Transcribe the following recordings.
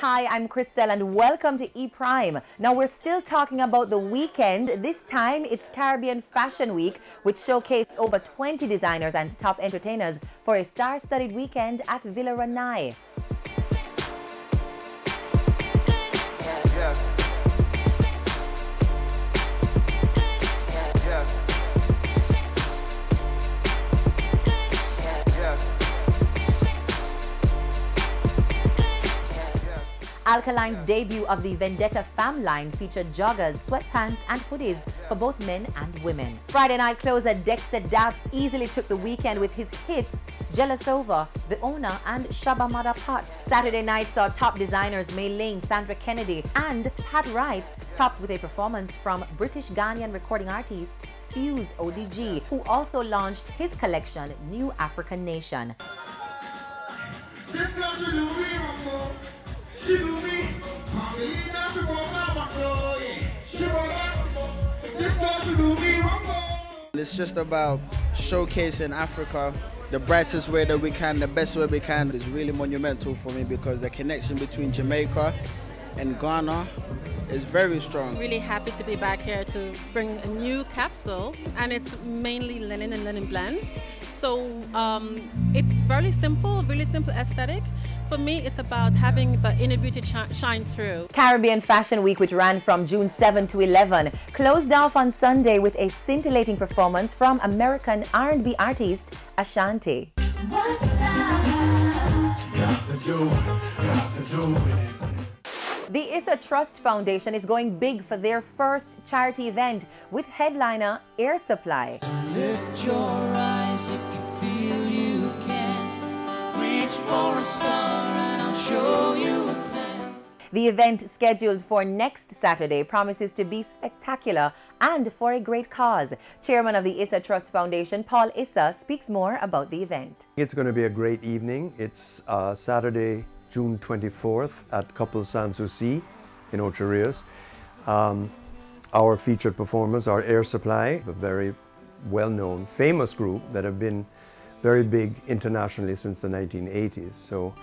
Hi, I'm Christelle and welcome to E Prime. Now we're still talking about the weekend. This time it's Caribbean Fashion Week, which showcased over 20 designers and top entertainers for a star-studded weekend at Villa Ronai. Alkaline's debut of the Vendetta Fam line featured joggers, sweatpants, and hoodies for both men and women. Friday night closer Dexta Daps easily took the weekend with his hits Jealous Ova, The Owner, and Shabba Madda Pot. Saturday night saw top designers Meiling, Sandra Kennedy, and Pat Wright, topped with a performance from British Ghanaian recording artist Fuse ODG, who also launched his collection New African Nation. This girl. It's just about showcasing Africa the brightest way that we can, the best way we can. It's really monumental for me because the connection between Jamaica and Ghana is very strong. Really happy to be back here to bring a new capsule, and it's mainly linen and linen blends. So um, it's very simple, really simple aesthetic. For me, it's about having the inner beauty shi- shine through. Caribbean Fashion Week, which ran from June 7 to 11, closed off on Sunday with a scintillating performance from American R&B artist Ashanti. The Issa Trust Foundation is going big for their first charity event with headliner Air Supply. Lift your eyes if you feel you can. Reach for a star and I'll show you. The event, scheduled for next Saturday, promises to be spectacular and for a great cause. Chairman of the Issa Trust Foundation, Paul Issa, speaks more about the event. It's going to be a great evening. It's uh, Saturday, June 24th at Couple Sans Souci in Ocho Rios. Um, our featured performers are Air Supply, a very well-known, famous group that have been very big internationally since the 1980s. So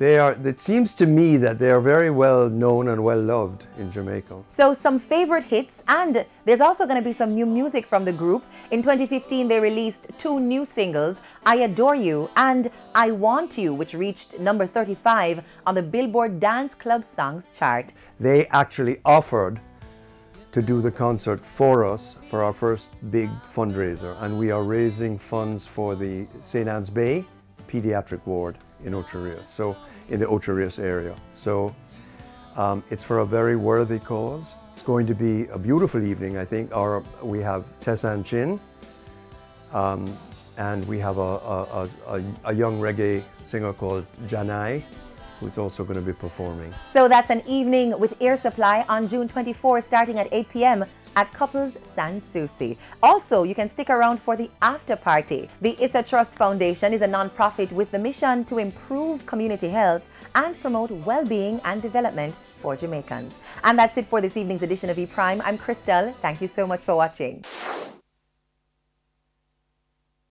they are, it seems to me that they are very well known and well loved in Jamaica. So, some favorite hits, and there's also going to be some new music from the group. In 2015, they released two new singles I Adore You and I Want You, which reached number 35 on the Billboard Dance Club Songs chart. they actually offered to do the concert for us for our first big fundraiser and we are raising funds for the St. Ann's Bay pediatric ward in Ocho Rios, so in the Ocho Rios area. So um, it's for a very worthy cause. It's going to be a beautiful evening, I think. Our, we have Tessanne Chin um, and we have a, a, a, a, a young reggae singer called Janai who's also going to be performing. So, that's an evening with Air Supply on June 24, starting at 8 p.m. at Couples Sans Souci. Also, you can stick around for the after party. The Issa Trust Foundation is a non-profit with the mission to improve community health and promote well-being and development for Jamaicans. And that's it for this evening's edition of E Prime. I'm Christelle. Thank you so much for watching.